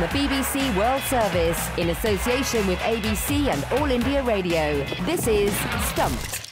The BBC World Service, in association with ABC and All India Radio, this is Stumped.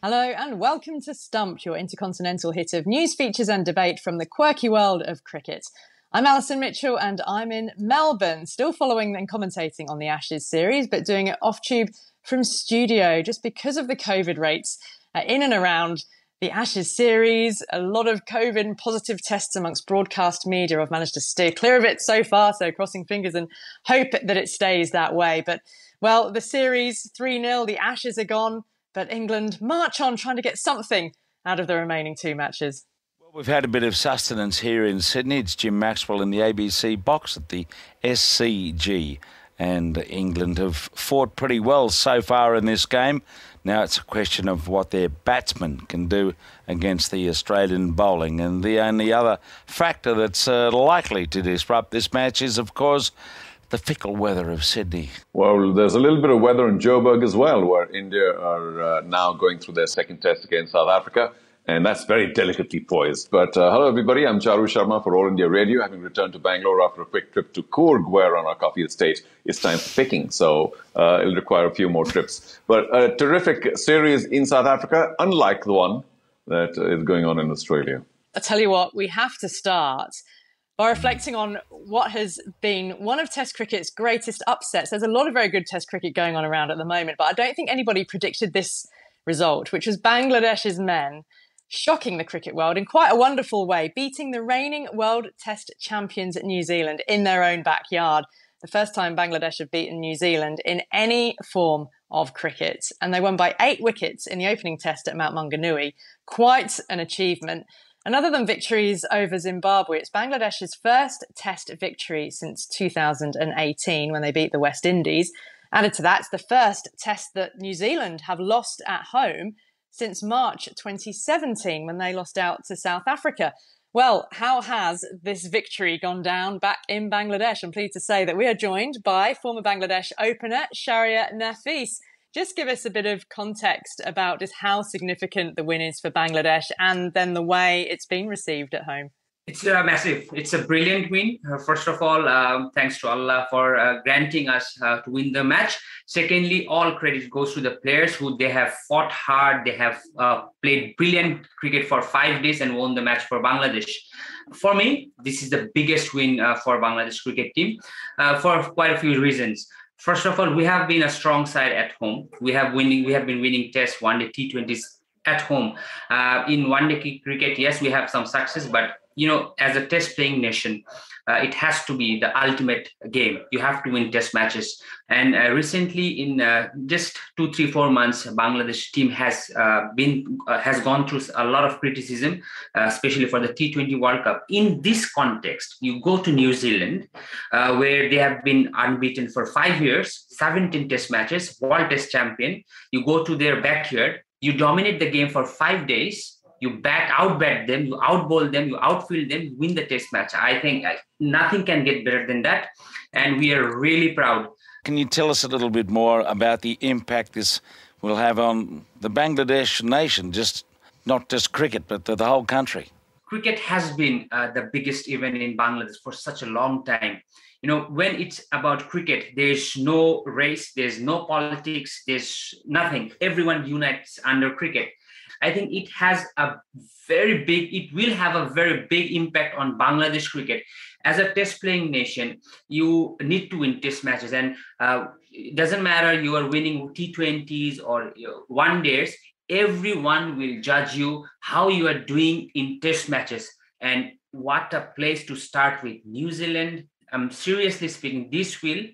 Hello and welcome to Stumped, your intercontinental hit of news, features, and debate from the quirky world of cricket. I'm Alison Mitchell and I'm in Melbourne, still following and commentating on the Ashes series, but doing it off tube from studio just because of the COVID rates uh, in and around the Ashes series. A lot of COVID positive tests amongst broadcast media. I've managed to steer clear of it so far, so crossing fingers and hope that it stays that way. But well, the series 3 0, the Ashes are gone, but England march on trying to get something out of the remaining two matches. We've had a bit of sustenance here in Sydney. It's Jim Maxwell in the ABC box at the SCG. And England have fought pretty well so far in this game. Now it's a question of what their batsmen can do against the Australian bowling. And the only other factor that's uh, likely to disrupt this match is, of course, the fickle weather of Sydney. Well, there's a little bit of weather in Joburg as well, where India are uh, now going through their second test against South Africa and that's very delicately poised. But uh, hello, everybody. I'm Charu Sharma for All India Radio, having returned to Bangalore after a quick trip to Coorg, where on our coffee estate it's time for picking. So uh, it'll require a few more trips. But a terrific series in South Africa, unlike the one that is going on in Australia. I tell you what, we have to start by reflecting on what has been one of Test cricket's greatest upsets. There's a lot of very good Test cricket going on around at the moment, but I don't think anybody predicted this result, which was Bangladesh's men shocking the cricket world in quite a wonderful way, beating the reigning World Test champions New Zealand in their own backyard. The first time Bangladesh have beaten New Zealand in any form of cricket. And they won by eight wickets in the opening test at Mount Maunganui. Quite an achievement. And other than victories over Zimbabwe, it's Bangladesh's first test victory since 2018 when they beat the West Indies. Added to that, it's the first test that New Zealand have lost at home since March 2017 when they lost out to South Africa. Well, how has this victory gone down back in Bangladesh? I'm pleased to say that we are joined by former Bangladesh opener Shahriar Nafees. Just give us a bit of context about just how significant the win is for Bangladesh and then the way it's been received at home. It's uh, massive. It's a brilliant win. Uh, first of all, um, thanks to Allah for uh, granting us uh, to win the match. Secondly, all credit goes to the players who they have fought hard. They have uh, played brilliant cricket for five days and won the match for Bangladesh. For me, this is the biggest win uh, for Bangladesh cricket team for quite a few reasons. First of all, we have been a strong side at home. We have winning. We have been winning Tests, One Day, T20s at home. in One Day cricket, yes, we have some success, but you know, as a test playing nation, uh, it has to be the ultimate game. You have to win test matches. And uh, recently, in uh, just two, three, four months, Bangladesh team has uh, been uh, has gone through a lot of criticism, uh, especially for the T20 World Cup. In this context, you go to New Zealand, where they have been unbeaten for five years, 17 test matches, world test champion. You go to their backyard, you dominate the game for five days you bat outbat them, you outbowl them, you outfield them, you win the test match. I think nothing can get better than that. And we are really proud. Can you tell us a little bit more about the impact this will have on the Bangladesh nation, just not just cricket, but the, the whole country? Cricket has been uh, the biggest event in Bangladesh for such a long time. You know, when it's about cricket, there's no race, there's no politics, there's nothing. Everyone unites under cricket I think it has a very big, it will have a very big impact on Bangladesh cricket. As a test playing nation, you need to win test matches. And uh, it doesn't matter you are winning T20s or one days, everyone will judge you how you are doing in test matches. And what a place to start with. New Zealand, I'm seriously speaking, this will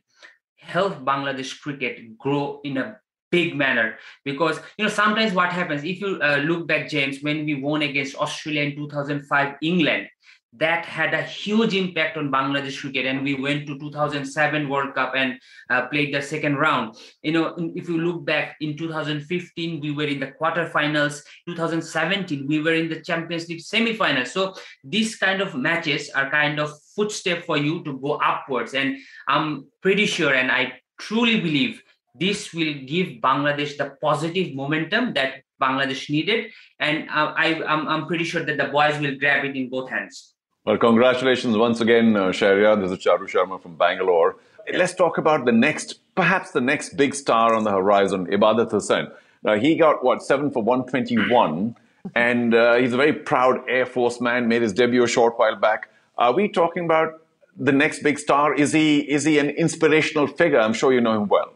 help Bangladesh cricket grow in a big manner. Because you know sometimes what happens if you uh, look back james when we won against australia in 2005 england that had a huge impact on bangladesh cricket. And we went to 2007 world cup and uh, played the second round. You know if you look back in 2015 we were in the quarterfinals. 2017 we were in the champions league semifinals. So these kind of matches are kind of footstep for you to go upwards. And i'm pretty sure and i truly believe this will give Bangladesh the positive momentum that Bangladesh needed. And uh, I, I'm, I'm pretty sure that the boys will grab it in both hands. Well, congratulations once again, uh, Shahriar. This is Charu Sharma from Bangalore. Let's talk about the next, perhaps the next big star on the horizon, Ibadat Hussain. Now, he got, what, 7 for 121, and uh, he's a very proud Air Force man, made his debut a short while back. Are we talking about the next big star? Is he, is he an inspirational figure? I'm sure you know him well.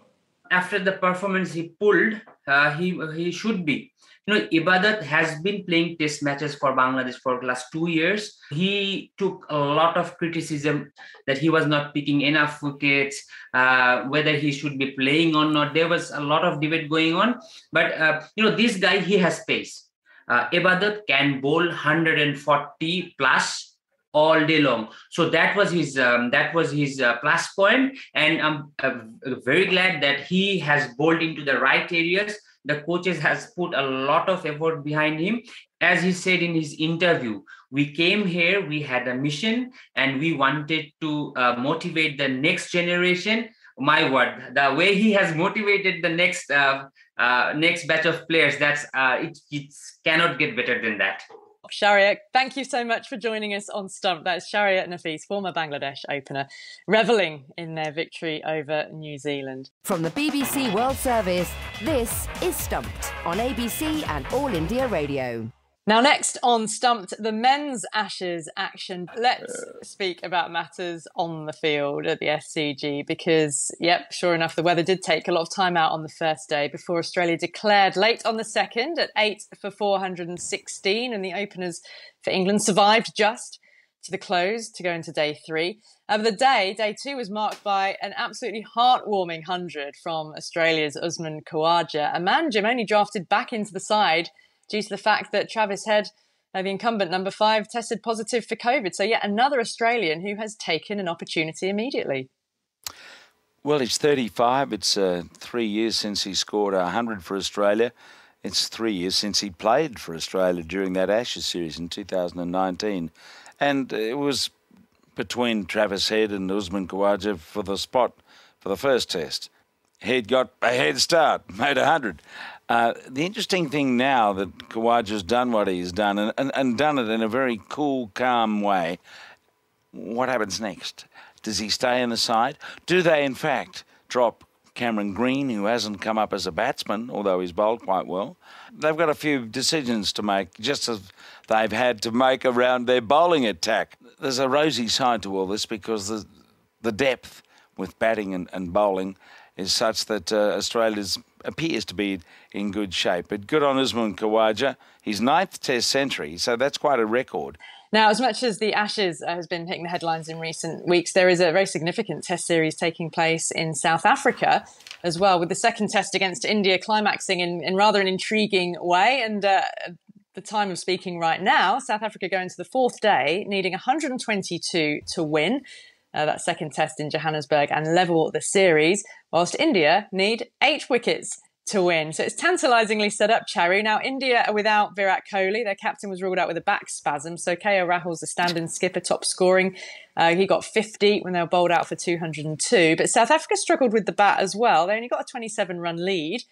After the performance he pulled, uh, he, he should be you know, Ibadat has been playing test matches for Bangladesh for the last two years. He took a lot of criticism that he was not picking enough wickets, uh, whether he should be playing or not. There was a lot of debate going on. But, uh, you know, this guy, he has pace. Uh, Ibadat can bowl 140 plus all day long. So that was his um, that was his uh, plus point. And i'm uh, very glad that he has bowled into the right areas. The coaches has put a lot of effort behind him. As he said in his interview we came here we had a mission and we wanted to uh, motivate the next generation. My word the way he has motivated the next uh, uh, next batch of players that's uh, it, it cannot get better than that Shahriar, thank you so much for joining us on Stump. That's Shahriar Nafees, former Bangladesh opener, revelling in their victory over New Zealand. From the BBC World Service, this is Stumped on ABC and All India Radio. Now, next on Stumped, the men's Ashes action. Let's speak about matters on the field at the SCG because, yep, sure enough, the weather did take a lot of time out on the first day before Australia declared late on the second at 8 for 416, and the openers for England survived just to the close to go into day three. Uh, the day, day two, was marked by an absolutely heartwarming 100 from Australia's Usman Khawaja, a man Jim only drafted back into the side due to the fact that Travis Head, uh, the incumbent number five, tested positive for COVID. So, yet another Australian who has taken an opportunity immediately. Well, he's 35. It's uh, three years since he scored 100 for Australia. It's three years since he played for Australia during that Ashes series in 2019. And it was between Travis Head and Usman Khawaja for the spot for the first test. Head got a head start, made 100. Uh, the interesting thing now that Khawaja's done what he's done and, and, and done it in a very cool, calm way, what happens next? Does he stay in the side? Do they, in fact, drop Cameron Green, who hasn't come up as a batsman, although he's bowled quite well? They've got a few decisions to make, just as they've had to make around their bowling attack. There's a rosy side to all this because the, the depth with batting and, and bowling is such that uh, Australia's appears to be in good shape. But good on Usman Khawaja, his ninth Test century, so that's quite a record. Now, as much as the Ashes has been hitting the headlines in recent weeks, there is a very significant Test series taking place in South Africa as well, with the second Test against India climaxing in, in rather an intriguing way. And uh, the time of speaking right now, South Africa going to the fourth day, needing 122 to win. Uh, that second test in Johannesburg and level the series, whilst India need eight wickets to win. So it's tantalisingly set up, Charu. Now, India are without Virat Kohli. Their captain was ruled out with a back spasm. So KL Rahul's the stand-in skipper, top scoring. Uh, he got 50 when they were bowled out for 202. But South Africa struggled with the bat as well. They only got a 27-run lead.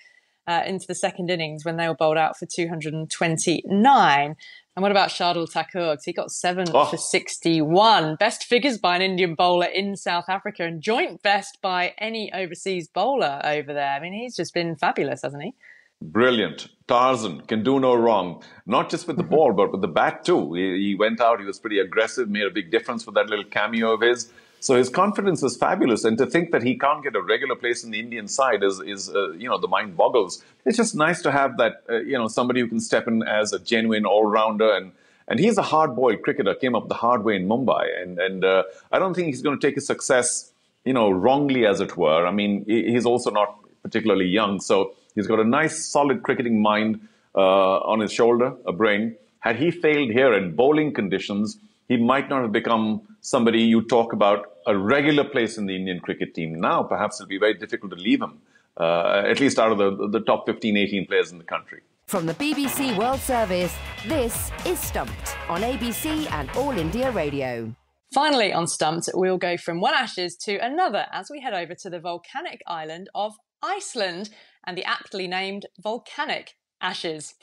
Uh, into the second innings when they were bowled out for 229. And what about Shardul Thakur? He got seven oh. for 61. Best figures by an Indian bowler in South Africa and joint best by any overseas bowler over there. I mean, he's just been fabulous, hasn't he? Brilliant. Tarzan can do no wrong. Not just with the ball, but with the bat too. He, he, went out, he was pretty aggressive, made a big difference for that little cameo of his. So his confidence is fabulous, and to think that he can't get a regular place in the Indian side is, is uh, you know, the mind boggles. It's just nice to have that, uh, you know, somebody who can step in as a genuine all-rounder, and and he's a hard-boiled cricketer. Came up the hard way in Mumbai, and and uh, I don't think he's going to take his success, you know, wrongly as it were. I mean, he's also not particularly young, so he's got a nice, solid cricketing mind uh, on his shoulder, a brain. Had he failed here in bowling conditions he might not have become somebody you talk about a regular place in the Indian cricket team. Now, perhaps it'll be very difficult to leave him, uh, at least out of the, the top 15, 18 players in the country. From the BBC World Service, this is Stumped on ABC and All India Radio. Finally, on Stumped, we'll go from one ashes to another as we head over to the volcanic island of Iceland and the aptly named volcanic ashes.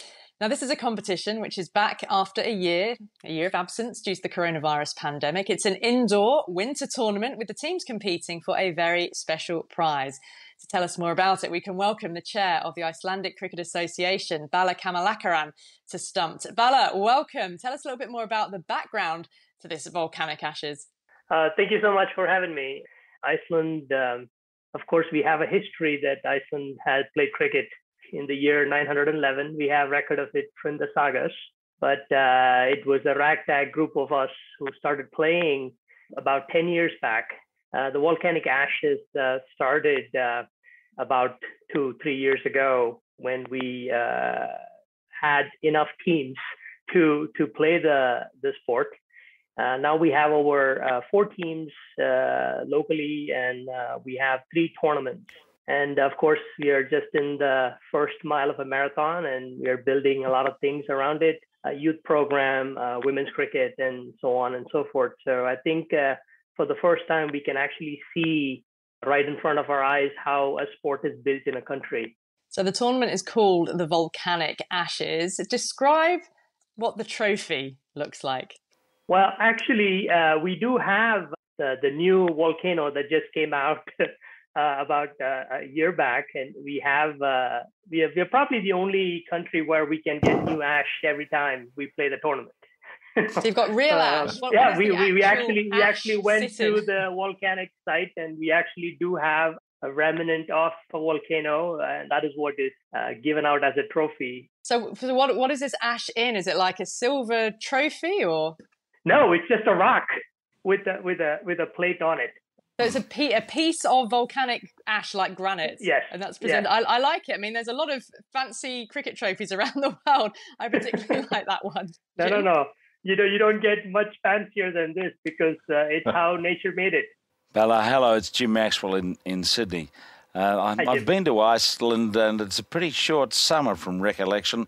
Now, this is a competition which is back after a year, a year of absence due to the coronavirus pandemic. It's an indoor winter tournament with the teams competing for a very special prize. To tell us more about it, we can welcome the chair of the Icelandic Cricket Association, Bala Kamalakaran, to Stumped. Bala, welcome. Tell us a little bit more about the background to this volcanic ashes. Uh, thank you so much for having me. Iceland, um, of course, we have a history that Iceland has played cricket in the year 911. We have record of it from the sagas, but uh, it was a ragtag group of us who started playing about 10 years back. Uh, the volcanic ashes uh, started uh, about two, three years ago when we uh, had enough teams to to play the the sport. Uh, now we have over four teams locally, and we have three tournaments and of course, we are just in the first mile of a marathon and we are building a lot of things around it a youth program, uh, women's cricket, and so on and so forth. So I think uh, for the first time, we can actually see right in front of our eyes how a sport is built in a country. So the tournament is called the Volcanic Ashes. Describe what the trophy looks like. Well, actually, uh, we do have the, the new volcano that just came out about uh, a year back, and we have uh, we have, we're probably the only country where we can get new ash every time we play the tournament. so you've got real uh, ash. What, yeah, we, we, we actually we actually went to the volcanic site, and we actually do have a remnant of a volcano, and that is what is uh, given out as a trophy. So, so what what is this ash in? Is it like a silver trophy or? No, it's just a rock with a with a with a plate on it. So it's a, pe- a piece of volcanic ash like granite. Yes. And that's presented. I, I, like it. I mean, there's a lot of fancy cricket trophies around the world. I particularly like that one. No, no, no. You know, you don't get much fancier than this because uh, it's how nature made it. Bala, hello. It's Jim Maxwell in, in Sydney. Uh, I, have been to Iceland and it's a pretty short summer from recollection.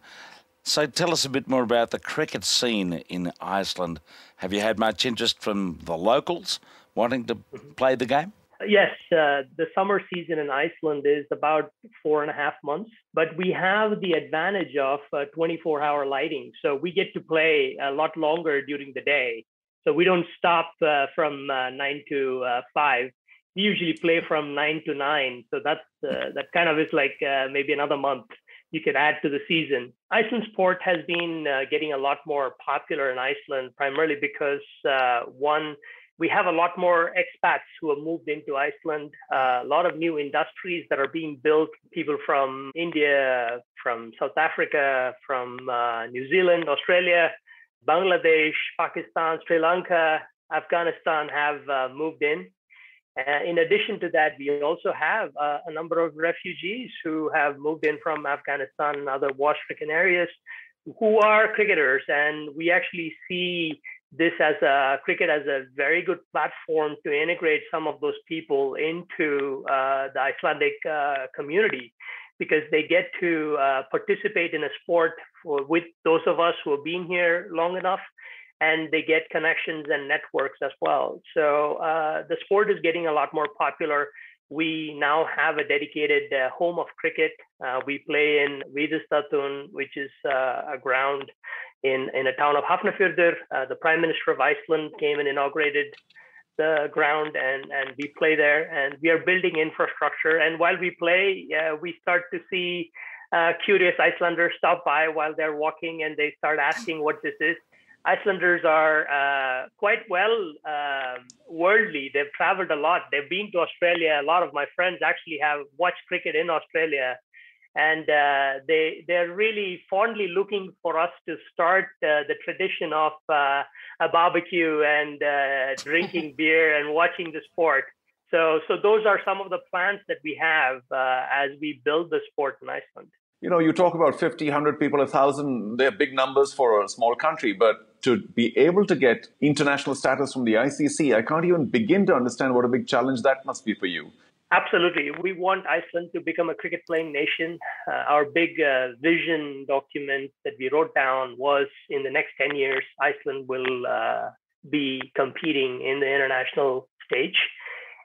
So tell us a bit more about the cricket scene in Iceland. Have you had much interest from the locals? Wanting to play the game? Yes, uh, the summer season in Iceland is about four and a half months, but we have the advantage of uh, 24 hour lighting. So we get to play a lot longer during the day. So we don't stop uh, from uh, nine to uh, five. We usually play from nine to nine. So that's uh, that kind of is like maybe another month you could add to the season. Iceland sport has been getting a lot more popular in Iceland, primarily because one, we have a lot more expats who have moved into Iceland, uh, a lot of new industries that are being built, people from India, from South Africa, from uh, New Zealand, Australia, Bangladesh, Pakistan, Sri Lanka, Afghanistan have uh, moved in. Uh, in addition to that, we also have uh, a number of refugees who have moved in from Afghanistan and other war-stricken areas who are cricketers. And we actually see this as a cricket as a very good platform to integrate some of those people into uh, the Icelandic uh, community because they get to uh, participate in a sport for, with those of us who have been here long enough and they get connections and networks as well. So uh, the sport is getting a lot more popular. We now have a dedicated uh, home of cricket. Uh, we play in Víðistaðatún, which is a ground in, in a town of Hafnarfjörður. Uh, the Prime Minister of Iceland came and inaugurated the ground and, and we play there and we are building infrastructure. And while we play, uh, we start to see uh, curious Icelanders stop by while they're walking and they start asking what this is. Icelanders are uh, quite well uh, worldly. They've traveled a lot. They've been to Australia. A lot of my friends actually have watched cricket in Australia and uh, they they're really fondly looking for us to start uh, the tradition of uh, a barbecue and uh, drinking beer and watching the sport. So so those are some of the plans that we have uh, as we build the sport in Iceland. You know, you talk about 50, 100 people, 1,000, they're big numbers for a small country, but to be able to get international status from the ICC, I can't even begin to understand what a big challenge that must be for you. Absolutely. We want Iceland to become a cricket playing nation. Uh, our big uh, vision document that we wrote down was in the next 10 years, Iceland will uh, be competing in the international stage.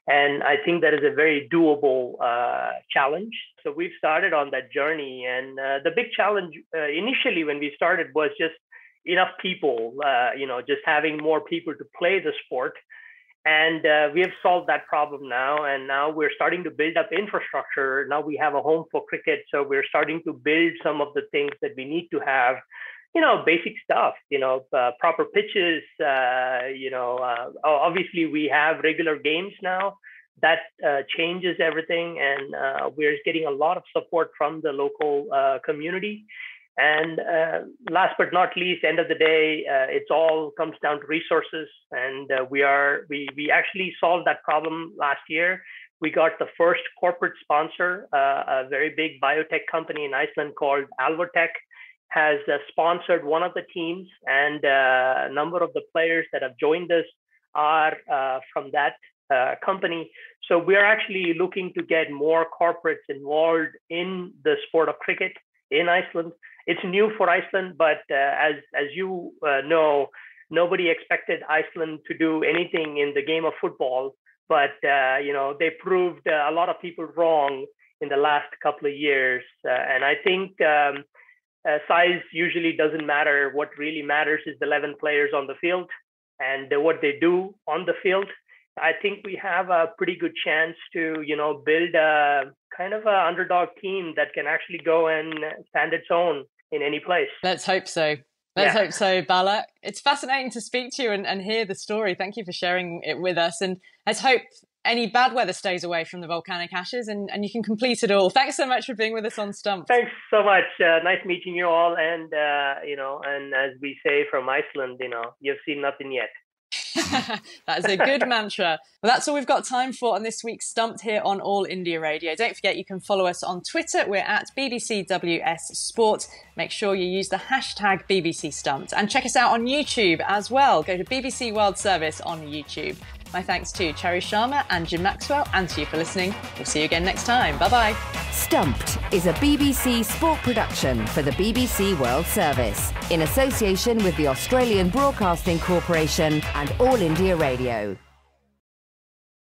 And I think that is a very doable uh, challenge. So we've started on that journey. And uh, the big challenge uh, initially when we started was just enough people, you know, just having more people to play the sport. And uh, we have solved that problem now. And now we're starting to build up infrastructure. Now we have a home for cricket. So we're starting to build some of the things that we need to have you know basic stuff you know uh, proper pitches uh, you know uh, obviously we have regular games now that uh, changes everything and uh, we're getting a lot of support from the local community and last but not least end of the day it's all comes down to resources and we are we we actually solved that problem last year we got the first corporate sponsor a very big biotech company in iceland called alvotech has uh, sponsored one of the teams, and uh, a number of the players that have joined us are uh, from that uh, company. So we are actually looking to get more corporates involved in the sport of cricket in Iceland. It's new for Iceland, but uh, as as you uh, know, nobody expected Iceland to do anything in the game of football. But you know, they proved a lot of people wrong in the last couple of years, and I think. Um, uh, size usually doesn't matter. What really matters is the 11 players on the field and what they do on the field. I think we have a pretty good chance to, you know, build a kind of a underdog team that can actually go and stand its own in any place. Let's hope so. Let's yeah. hope so, Bala. It's fascinating to speak to you and, and hear the story. Thank you for sharing it with us. And let's hope any bad weather stays away from the volcanic ashes and, and you can complete it all. Thanks so much for being with us on Stump. Thanks so much. Uh, nice meeting you all. And, uh, you know, and as we say from Iceland, you know, you've seen nothing yet. that is a good mantra. Well, that's all we've got time for on this week's Stumped here on All India Radio. Don't forget you can follow us on Twitter. We're at BBCWS Sport. Make sure you use the hashtag BBC Stumped and check us out on YouTube as well. Go to BBC World Service on YouTube. My thanks to Charu Sharma and Jim Maxwell, and to you for listening. We'll see you again next time. Bye bye. Stumped is a BBC sport production for the BBC World Service in association with the Australian Broadcasting Corporation and All India Radio.